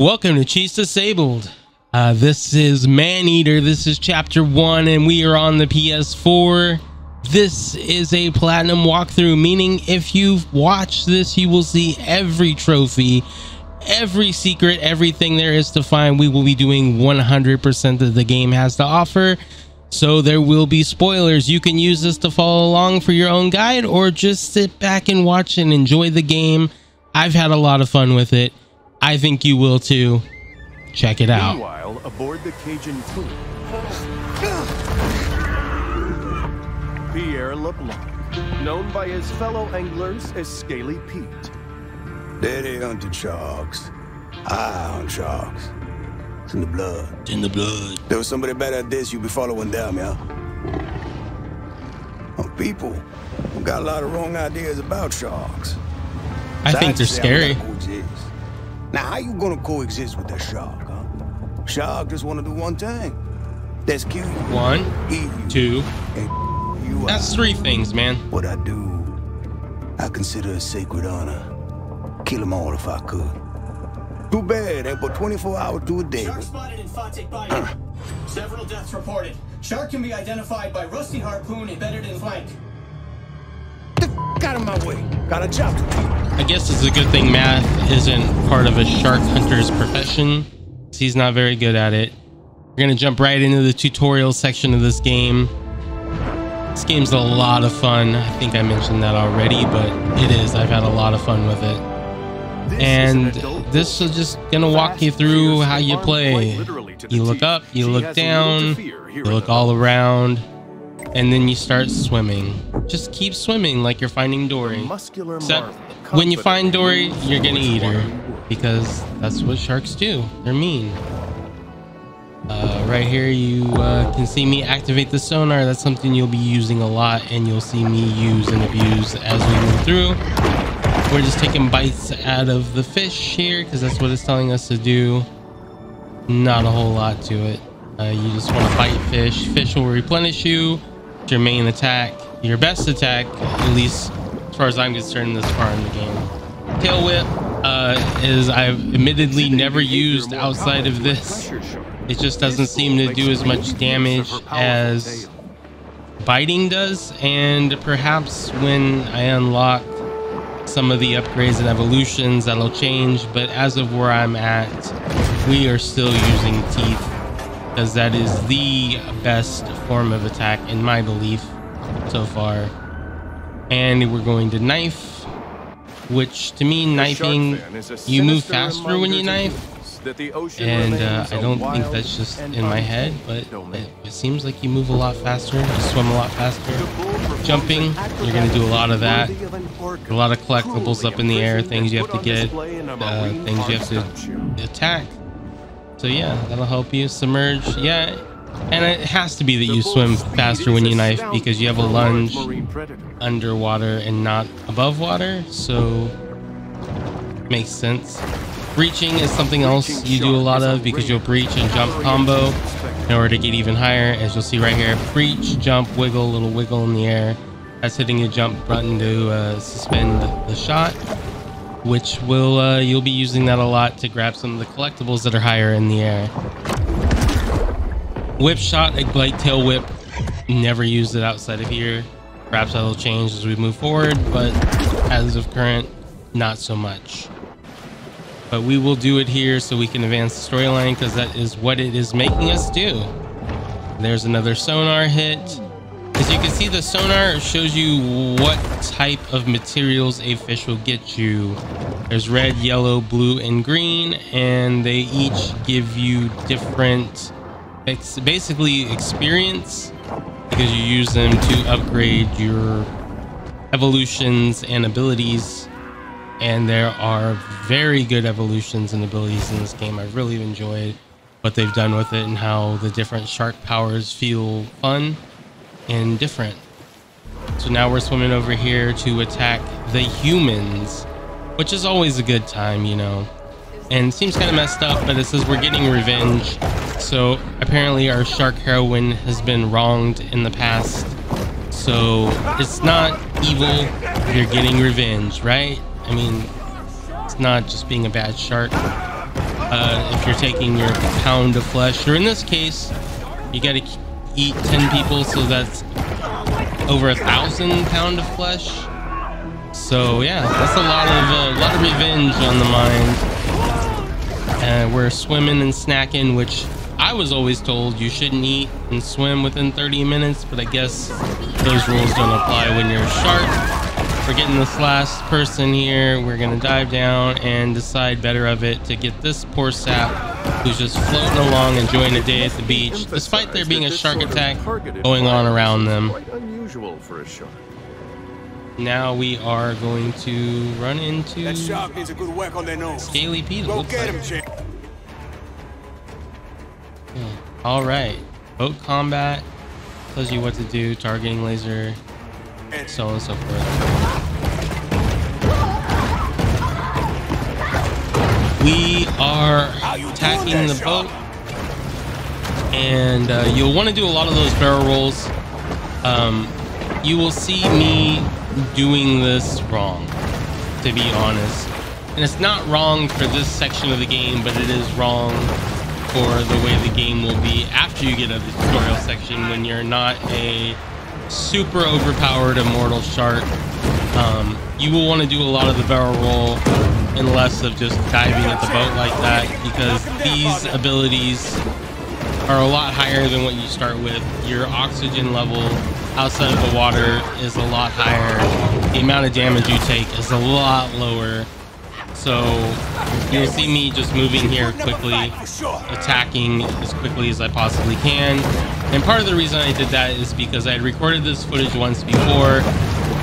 Welcome to Cheats Disabled. Uh, this is Maneater. This is chapter one, and we are on the PS4. This is a platinum walkthrough, meaning if you've watched this, you will see every trophy, every secret, everything there is to find. We will be doing 100% that the game has to offer. So there will be spoilers. You can use this to follow along for your own guide or just sit back and watch and enjoy the game. I've had a lot of fun with it. I think you will too. Check it out. Meanwhile, aboard the Cajun Food, Pierre LeBlanc, known by his fellow anglers as Scaly Pete. Daddy hunted sharks. I hunt sharks. It's in the blood. It's in the blood. There was somebody better at this, you'd be following them, yeah? Oh, people who got a lot of wrong ideas about sharks. I think they're scary. I'm gonna coexist. Now, how you gonna coexist with that shark, huh? Shark just wanna do one thing. That's kill you. One, Eat you. two. And you That's out. three things, man. What I do, I consider a sacred honor. Kill them all if I could. Too bad, ain't but 24 hours to a day. Shark spotted in Fawtick Bayou. Uh. Several deaths reported. Shark can be identified by rusty harpoon embedded in flank. Get out of my way. Got a job to do. I guess it's a good thing math isn't part of a shark hunter's profession. 'cause He's not very good at it. We're gonna jump right into the tutorial section of this game. This game's a lot of fun. I think I mentioned that already, but it is. I've had a lot of fun with it. This And an this is just gonna walk you through how you play. You look up, you look has a little down, to you look all around, and then you start swimming. Just keep swimming like you're finding Dory. muscular Except when you find Dory, you're gonna eat her because that's what sharks do. They're mean. Uh, right here, you uh, can see me activate the sonar. That's something you'll be using a lot, and you'll see me use and abuse as we move through. We're just taking bites out of the fish here because that's what it's telling us to do. Not a whole lot to it. Uh, you just want to bite fish. Fish will replenish you. Your main attack, your best attack, at least as far as I'm concerned this far in the game. Tail whip uh, is I've admittedly never used outside of this. It just doesn't seem to do as much damage as biting does, and perhaps when I unlock some of the upgrades and evolutions that'll change. But as of where I'm at, we are still using teeth because that is the best form of attack in my belief so far. And we're going to knife, which to me, knifing, you move faster when you knife. And uh, I don't think that's just in my head, but it, it seems like you move a lot faster, you swim a lot faster. Jumping, you're gonna do a lot of that. A lot of collectibles up in the air, things you have to get, uh, things you have to attack. So yeah, that'll help you submerge. Yeah, and it has to be that you swim faster when you knife because you have a lunge underwater and not above water. So makes sense. Breaching is something else you do a lot of because you'll breach and jump combo in order to get even higher. As you'll see right here, breach, jump, wiggle, little wiggle in the air. That's hitting the jump button to uh, suspend the shot, which will uh, you'll be using that a lot to grab some of the collectibles that are higher in the air. Whip shot, ignite tail whip. Never used it outside of here. Perhaps that'll change as we move forward, but as of current, not so much. But we will do it here so we can advance the storyline because that is what it is making us do. There's another sonar hit. As you can see, the sonar shows you what type of materials a fish will get you. There's red, yellow, blue, and green, and they each give you different, ex basically experience because you use them to upgrade your evolutions and abilities and there are very good evolutions and abilities in this game. I really enjoyed what they've done with it and how the different shark powers feel fun and different. So now we're swimming over here to attack the humans, which is always a good time, you know. And seems kind of messed up, but it says we're getting revenge. So apparently our shark heroine has been wronged in the past. So it's not evil, you're getting revenge, right? I mean, it's not just being a bad shark. uh, if you're taking your pound of flesh. Or in this case, you got to eat 10 people, so that's over a thousand pound of flesh. So yeah, that's a lot of a uh, lot of revenge on the mind. And uh, we're swimming and snacking, which I was always told you shouldn't eat and swim within 30 minutes, but I guess those rules don't apply when you're a shark. We're getting this last person here. We're gonna dive down and decide better of it to get this poor sap who's just floating along enjoying a day at the beach, despite there being a shark attack going on around them. unusual for a shark. Now we are going to run into That shark needs a good whack on their nose. Scaly Pete. it Go get him, Jake. All right, boat combat tells you what to do, targeting laser, so on and so forth. We are attacking the boat, and uh, you'll want to do a lot of those barrel rolls. Um, you will see me doing this wrong, to be honest. And it's not wrong for this section of the game, but it is wrong for the way the game will be after you get out of the tutorial section when you're not a super overpowered immortal shark. Um, you will want to do a lot of the barrel roll and less of just diving at the boat like that because these abilities are a lot higher than what you start with. Your oxygen level outside of the water is a lot higher. The amount of damage you take is a lot lower. So you'll see me just moving here quickly, attacking as quickly as I possibly can. And part of the reason I did that is because I had recorded this footage once before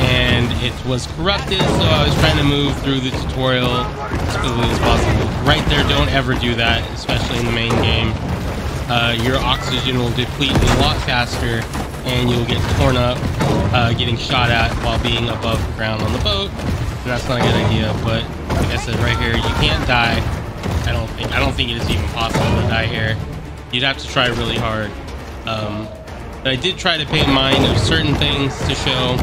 and it was corrupted, so I was trying to move through the tutorial as quickly as possible. Right there, don't ever do that, especially in the main game. Uh, your oxygen will deplete a lot faster and you'll get torn up uh, getting shot at while being above ground on the boat. And that's not a good idea, but like I said right here, you can't die. I don't think I don't think it is even possible to die here. You'd have to try really hard. Um, but I did try to pay mind of certain things to show,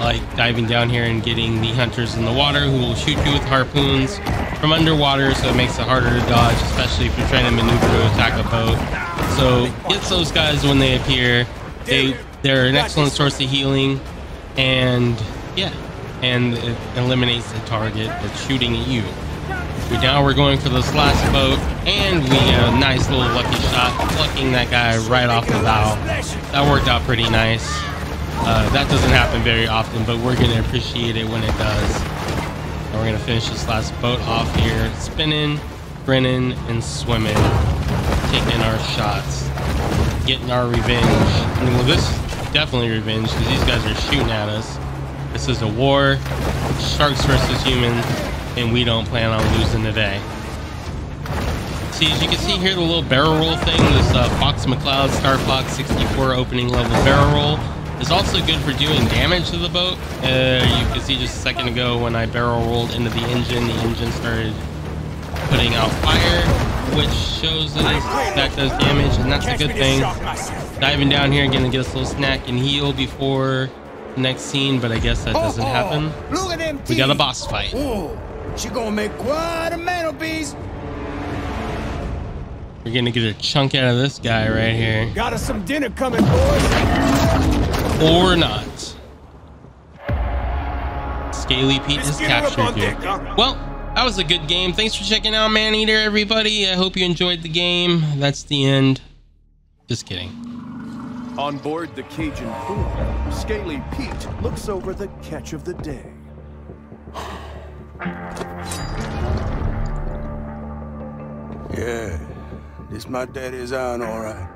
like diving down here and getting the hunters in the water who will shoot you with harpoons from underwater, so it makes it harder to dodge, especially if you're trying to maneuver to attack a boat. So get those guys when they appear. They they're an excellent source of healing, and yeah, and it eliminates the target that's shooting at you. We now we're going for this last boat, and we get a nice little lucky shot, plucking that guy right off the bow. That worked out pretty nice. Uh, that doesn't happen very often, but we're gonna appreciate it when it does. And we're gonna finish this last boat off here, spinning, grinning, and swimming, taking our shots, getting our revenge. And well, this is definitely revenge because these guys are shooting at us. This is a war, sharks versus humans, and we don't plan on losing today. See, as you can see here, the little barrel roll thing, this uh, Fox McCloud Star Fox 64 opening level barrel roll is also good for doing damage to the boat. Uh, you can see just a second ago when I barrel rolled into the engine, the engine started putting out fire, which shows that it, that does damage, and that's a good thing. Diving down here, gonna get us a little snack and heal before the next scene, but I guess that doesn't happen. Look at them We got a boss fight. Ooh, she gonna make quite a mantelpiece. We're gonna get a chunk out of this guy right here. Got us some dinner coming, boys. Or not. Scaly Pete has Let's get her up captured on you. deck, huh? Well, that was a good game. Thanks for checking out Maneater, everybody. I hope you enjoyed the game. That's the end. Just kidding. On board the Cajun Pool, Scaly Pete looks over the catch of the day. Yeah, this my daddy's on, all right.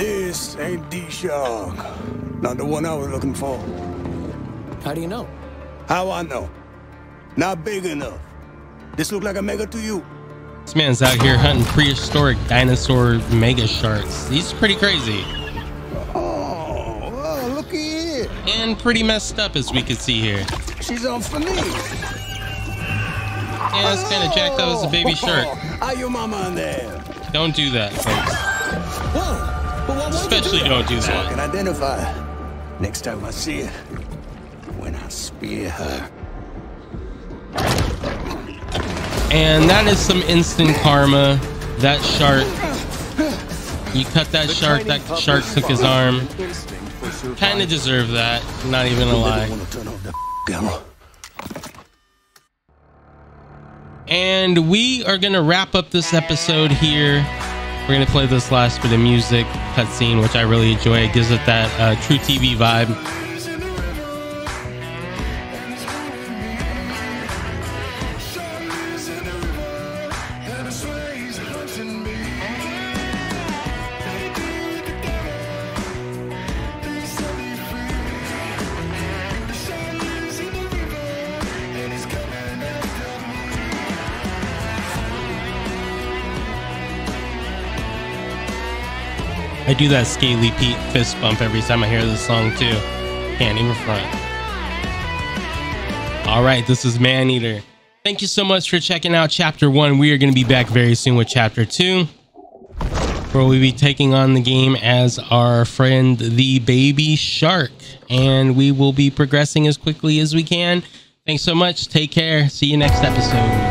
But this ain't D-Shark. Not the one I was looking for. How do you know? How I know? Not big enough. This look like a mega to you. This man's out here hunting prehistoric dinosaur mega sharks. He's pretty crazy Oh, oh looky here. and pretty messed up, as we can see here. She's on for me. Yeah, it's kind of jacked up as a baby oh, shark. How your mama in there? Don't do that, folks. Whoa. But why would you Especially do don't do So I that. can identify. Next time I see her, when I spear her. And that is some instant karma. That shark, you cut that The shark, that shark took his arm. an instinct for survival. Kind of deserved that, not even a lie. Want to turn off that camera? And we are going to wrap up this episode here. We're to play this last bit of music cutscene, which I really enjoy. It gives it that uh, true TV vibe. I do that Scaly Pete fist bump every time I hear this song too. Can't even front. All right, this is Maneater. Thank you so much for checking out chapter one. We are going to be back very soon with chapter two, where we'll be taking on the game as our friend the baby shark, and we will be progressing as quickly as we can. Thanks so much. Take care. See you next episode.